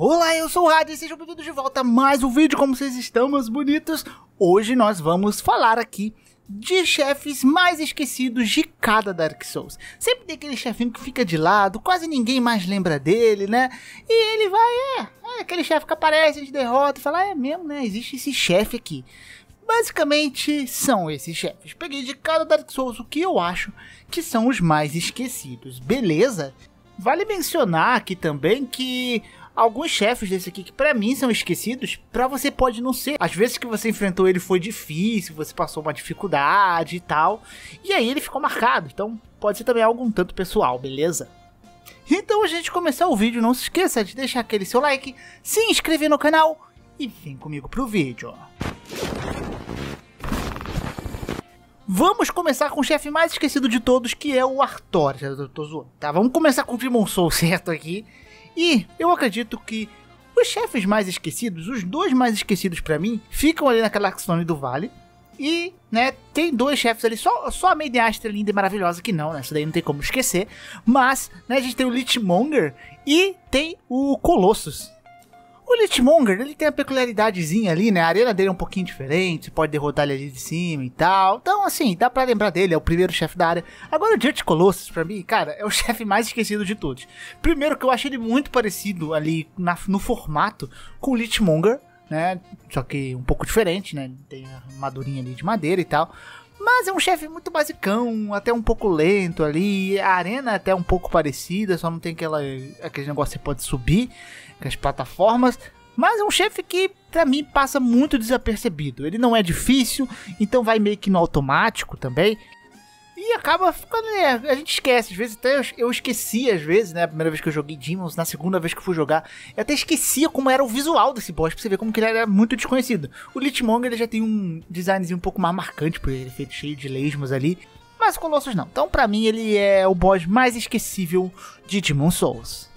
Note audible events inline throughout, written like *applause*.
Olá, eu sou o Rádio e sejam bem-vindos de volta a mais um vídeo, como vocês estão, meus bonitos? Hoje nós vamos falar aqui de chefes mais esquecidos de cada Dark Souls. Sempre tem aquele chefinho que fica de lado, quase ninguém mais lembra dele, né? E ele vai, é, é aquele chefe que aparece, a gente derrota e fala, é mesmo, né? Existe esse chefe aqui. Basicamente são esses chefes. Peguei de cada Dark Souls o que eu acho que são os mais esquecidos, beleza? Vale mencionar aqui também que alguns chefes desse aqui que para mim são esquecidos, para você pode não ser. Às vezes que você enfrentou ele foi difícil, você passou uma dificuldade e tal, e aí ele ficou marcado. Então pode ser também algo um tanto pessoal, beleza? Então a gente começar o vídeo, não se esqueça de deixar aquele seu like, se inscrever no canal e vem comigo pro vídeo. Vamos começar com o chefe mais esquecido de todos, que é o zoando, tá? Vamos começar com o Demon Soul, *laughs* certo aqui. E eu acredito que os chefes mais esquecidos, os dois mais esquecidos para mim, ficam ali naquela zona do vale. E, né, tem dois chefes ali, só, só a Maiden Astra linda e maravilhosa que não, né? Isso daí não tem como esquecer. Mas, né, a gente tem o Lichmonger e tem o Colossus. O Lichmonger, ele tem a peculiaridadezinha ali, né? A arena dele é um pouquinho diferente, você pode derrotar ele ali de cima e tal. Então, assim, dá pra lembrar dele, é o primeiro chefe da área. Agora, o Dirt Colossus, pra mim, cara, é o *laughs* chefe mais esquecido de todos. Primeiro que eu achei ele muito parecido ali na, no formato com o Lichmonger, né? Só que um pouco diferente, né? Tem a armadurinha ali de madeira e tal. Mas é um chefe muito basicão, até um pouco lento ali. A arena até um pouco parecida, só não tem aquela, aquele negócio que você pode subir com as plataformas. Mas é um chefe que, pra mim, passa muito desapercebido. Ele não é difícil, então vai meio que no automático também. E acaba ficando. É, a gente esquece, às vezes até eu, eu, esqueci, às vezes, né? A primeira vez que eu joguei Demons, na segunda vez que eu fui jogar, eu até esquecia como era o visual desse boss, pra você ver como que ele era muito desconhecido. O Lichmonger ele já tem um designzinho um pouco mais marcante, por ele feito cheio de lesmos ali. Mas o Colossus não. Então, pra mim, ele é o boss mais esquecível de Demon Souls.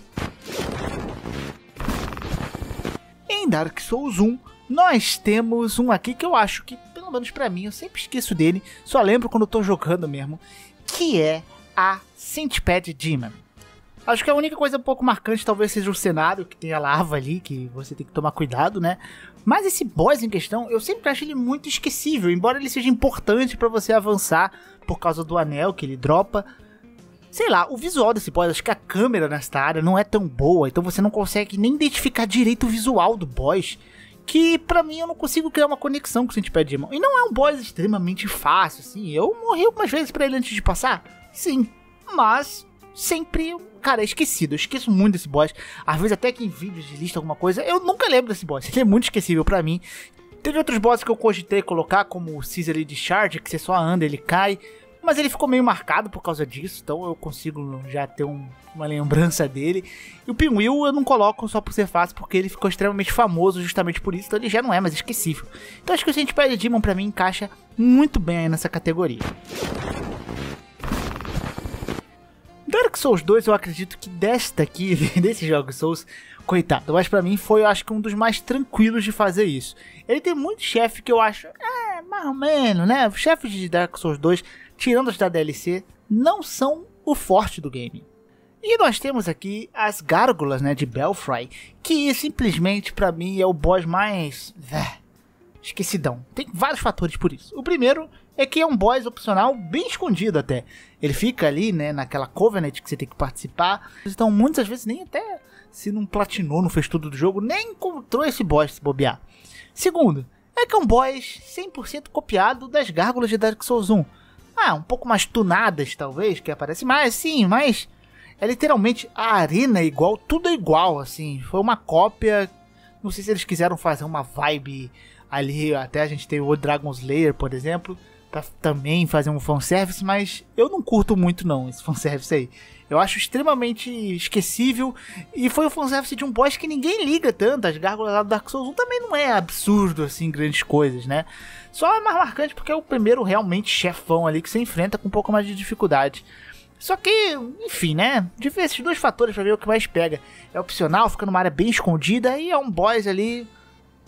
Em Dark Souls 1, nós temos um aqui que eu acho que, menos para mim, eu sempre esqueço dele, só lembro quando eu tô jogando mesmo, que é a Centipede Demon. Acho que a única coisa um pouco marcante talvez seja o cenário, que tem a lava ali, que você tem que tomar cuidado, né? Mas esse boss em questão, eu sempre acho ele muito esquecível, embora ele seja importante para você avançar por causa do anel que ele dropa. Sei lá, o visual desse boss, acho que a câmera nesta área não é tão boa, então você não consegue nem identificar direito o visual do boss. Que pra mim eu não consigo criar uma conexão com o Centipede Demon. E não é um boss extremamente fácil, assim. Eu morri algumas vezes pra ele antes de passar. Sim, mas sempre, cara, é esquecido. Eu esqueço muito desse boss. Às vezes até que em vídeos de lista alguma coisa, eu nunca lembro desse boss. Ele é muito esquecível para mim. Teve outros bosses que eu cogitei colocar, como o Caesar de Charge, que você só anda, ele cai. Mas ele ficou meio marcado por causa disso, então eu consigo já ter um, uma lembrança dele. E o Pinwheel eu não coloco só por ser fácil, porque ele ficou extremamente famoso justamente por isso, então ele já não é mais esquecível. Então acho que o Centipede Demon pra mim encaixa muito bem aí nessa categoria. Dark Souls 2 eu acredito que desta aqui, *laughs* desse jogo Souls, coitado, mas para mim foi eu acho que um dos mais tranquilos de fazer isso. Ele tem muito chefe que eu acho, é, mais ou menos, né? Chefes de Dark Souls 2 tirando as da DLC, não são o forte do game. E nós temos aqui as gárgulas né, de Belfry, que simplesmente para mim é o boss mais. Esquecidão. Tem vários fatores por isso. O primeiro é que é um boss opcional bem escondido até. Ele fica ali, né, naquela Covenant que você tem que participar. Então muitas vezes nem até se não platinou, não fez tudo do jogo, nem encontrou esse boss se bobear. Segundo, é que é um boss 100% copiado das gárgulas de Dark Souls 1. Ah, um pouco mais tunadas, talvez, que aparece mais, sim, mas é literalmente a arena é igual, tudo é igual, assim. Foi uma cópia. Não sei se eles quiseram fazer uma vibe ali, até a gente tem o Dragon Slayer, por exemplo, pra também fazer um fanservice, mas eu não curto muito não esse fanservice aí. Eu acho extremamente esquecível e foi o fanservice de um boss que ninguém liga tanto. As gárgulas lá do Dark Souls 1 também não é absurdo, assim, grandes coisas, né? Só é mais marcante porque é o primeiro realmente chefão ali que você enfrenta com um pouco mais de dificuldade. Só que, enfim, né? De ver esses dois fatores pra ver o que mais pega. É opcional, fica numa área bem escondida e é um boss ali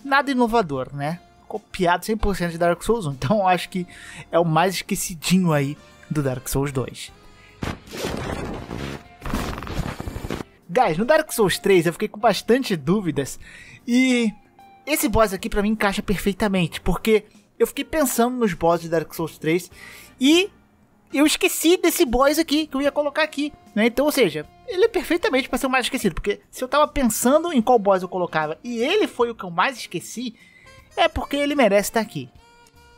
nada inovador, né? Copiado 100% de Dark Souls 1. *laughs* Então acho que é o mais esquecidinho aí do Dark Souls 2. Guys, no Dark Souls 3 eu fiquei com bastante dúvidas e esse boss aqui para mim encaixa perfeitamente, porque eu fiquei pensando nos bosses de Dark Souls 3 e eu esqueci desse boss aqui que eu ia colocar aqui, né? Então, ou seja, ele é perfeitamente para ser o mais esquecido, porque se eu tava pensando em qual boss eu colocava e ele foi o que eu mais esqueci, é porque ele merece estar aqui.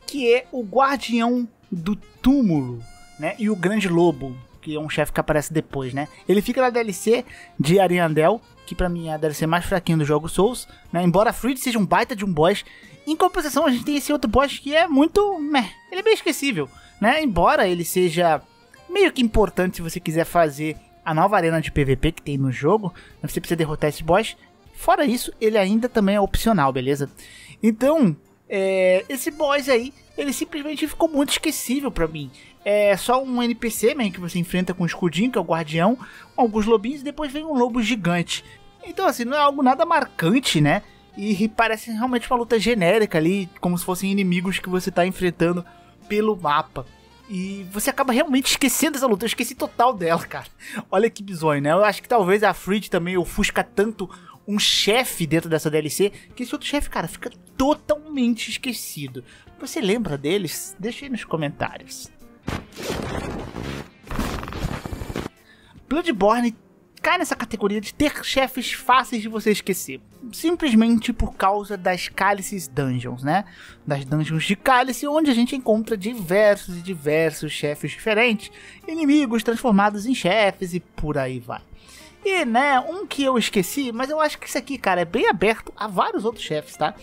Que é o Guardião do Túmulo, né? E o Grande Lobo, que é um chefe que aparece depois, né? Ele fica na DLC de Ariandel, que para mim é a DLC mais fraquinha do jogo Souls, né? Embora Fruit seja um baita de um boss, em compensação a gente tem esse outro boss que é muito, meh, ele é bem esquecível né? Embora ele seja meio que importante se você quiser fazer a nova arena de PVP que tem no jogo, né? você precisa derrotar esse boss. Fora isso, ele ainda também é opcional, beleza? Então, é, esse boss aí, ele simplesmente ficou muito esquecível para mim. É só um NPC, man, que você enfrenta com um escudinho, que é o guardião, alguns lobinhos, e depois vem um lobo gigante. Então, assim, não é algo nada marcante, né? E parece realmente uma luta genérica ali, como se fossem inimigos que você tá enfrentando pelo mapa. E você acaba realmente esquecendo essa luta. Eu esqueci total dela, *laughs* cara. Olha que bizonho, né? Eu acho que talvez a Frid também ofusca tanto um chefe dentro dessa DLC que esse outro chefe, cara, fica totalmente esquecido. Você lembra deles? Deixa aí nos comentários. Bloodborne cai nessa categoria de ter chefes fáceis de você esquecer. Simplesmente por causa das Cálices Dungeons, né? Das Dungeons de Cálice, onde a gente encontra diversos e diversos chefes diferentes, inimigos transformados em chefes e por aí vai. E, né, um que eu esqueci, mas eu acho que isso aqui, cara, é bem aberto a vários outros chefes, tá?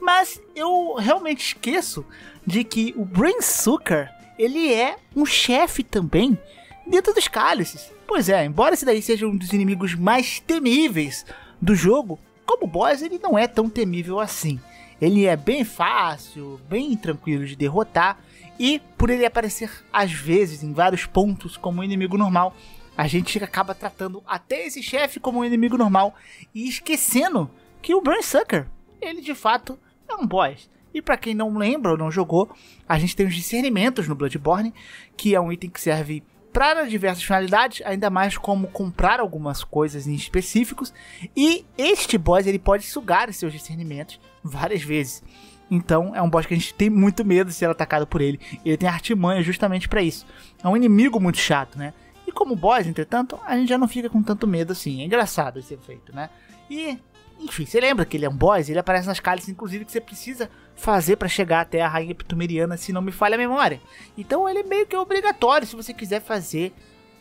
Mas eu realmente esqueço de que o Brain Sucker, ele é um chefe também dentro dos cálices. Pois é, embora esse daí seja um dos inimigos mais temíveis do jogo, como boss ele não é tão temível assim. Ele é bem fácil, bem tranquilo de derrotar e por ele aparecer às vezes em vários pontos como um inimigo normal, a gente acaba tratando até esse chefe como um inimigo normal e esquecendo que o Sucker, ele de fato é um boss. E para quem não lembra ou não jogou, a gente tem os discernimentos no Bloodborne, que é um item que serve para diversas finalidades, ainda mais como comprar algumas coisas em específicos. E este boss ele pode sugar seus discernimentos várias vezes. Então é um boss que a gente tem muito medo de ser atacado por ele. Ele tem artimanha justamente para isso. É um inimigo muito chato, né? E como boss, entretanto, a gente já não fica com tanto medo assim. É engraçado esse efeito, né? E enfim, você lembra que ele é um boss? Ele aparece nas cálices, inclusive, que você precisa fazer para chegar até a Rainha Ptumeriana, se não me falha a memória. Então ele é meio que obrigatório se você quiser fazer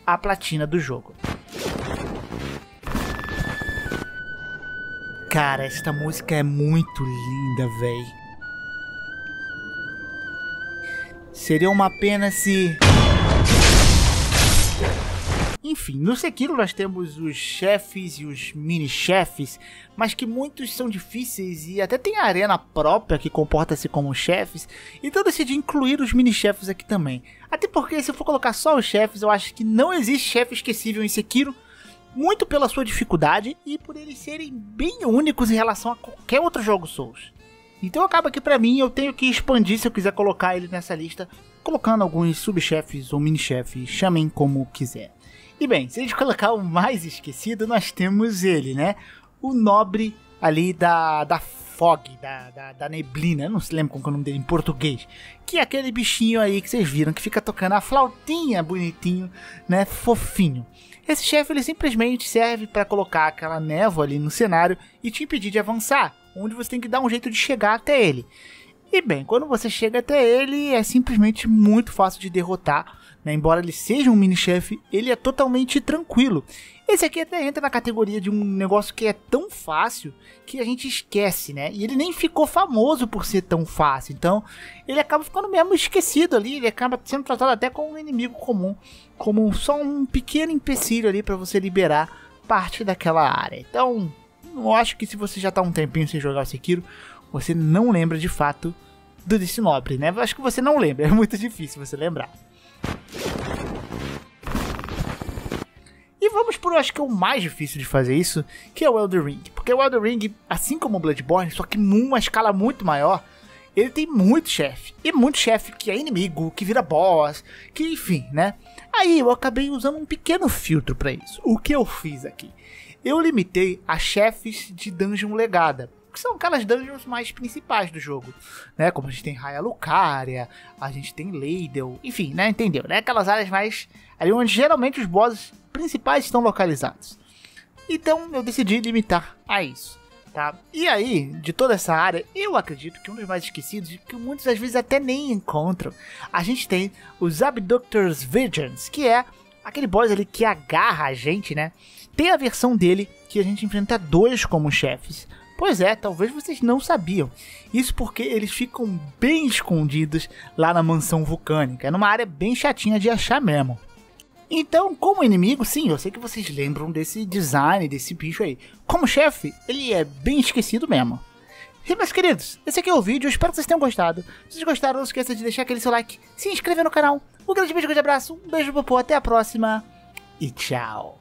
a platina do jogo. Cara, esta música é muito linda, véi. Seria uma pena se enfim, no Sekiro nós temos os chefes e os mini-chefes, mas que muitos são difíceis e até tem a arena própria que comporta-se como chefes, então eu decidi incluir os mini-chefes aqui também. Até porque se eu for colocar só os chefes, eu acho que não existe chefe esquecível em Sekiro, muito pela sua dificuldade e por eles serem bem únicos em relação a qualquer outro jogo Souls. Então acaba que para mim eu tenho que expandir se eu quiser colocar ele nessa lista, colocando alguns subchefes ou mini-chefes, chamem como quiser. E bem, se a gente colocar o mais esquecido, nós temos ele, né? O nobre ali da, da fog, da, da, da neblina, não se lembra como é o nome dele em português, que é aquele bichinho aí que vocês viram, que fica tocando a flautinha bonitinho, né, fofinho. Esse chefe ele simplesmente serve para colocar aquela névoa ali no cenário e te impedir de avançar, onde você tem que dar um jeito de chegar até ele. E bem, quando você chega até ele, é simplesmente muito fácil de derrotar, né? Embora ele seja um mini-chefe, ele é totalmente tranquilo. Esse aqui até entra na categoria de um negócio que é tão fácil que a gente esquece, né? E ele nem ficou famoso por ser tão fácil. Então, ele acaba ficando mesmo esquecido ali. Ele acaba sendo tratado até como um inimigo comum, como só um pequeno empecilho ali para você liberar parte daquela área. Então, eu acho que se você já tá um tempinho sem jogar o Sekiro, você não lembra de fato do nobre, né? Eu acho que você não lembra, *laughs* é muito difícil você lembrar. Vamos por, acho que é o mais difícil de fazer isso, que é o Elder Ring. Porque o Elder Ring, assim como o Bloodborne, só que numa escala muito maior, ele tem muito chefe. E muito chefe que é inimigo, que vira boss, que enfim, né? Aí eu acabei usando um pequeno filtro para isso. O que eu fiz aqui? eu limitei a chefes de dungeon legada. Que são aquelas dungeons mais principais do jogo, né? Como a gente tem Raya Lucaria, a gente tem Leidel, enfim, né? Entendeu? Né? Aquelas áreas mais. ali onde geralmente os bosses principais estão localizados. Então eu decidi limitar a isso. Tá? E aí, de toda essa área, eu acredito que um dos mais esquecidos, que muitas das vezes até nem encontram, a gente tem os Abductors Virgins, que é aquele boss ali que agarra a gente, né? Tem a versão dele que a gente enfrenta dois como chefes. Pois é, talvez vocês não sabiam. Isso porque eles ficam bem escondidos lá na mansão vulcânica. É numa área bem chatinha de achar mesmo. Então, como inimigo, sim, eu sei que vocês lembram desse design, desse bicho aí. Como chefe, ele é bem esquecido mesmo. E meus queridos, esse aqui é o vídeo, espero que vocês tenham gostado. Se vocês gostaram, não esqueça de deixar aquele seu like, se inscrever no canal. Um grande beijo, um grande abraço, um beijo, popô, até a próxima e tchau.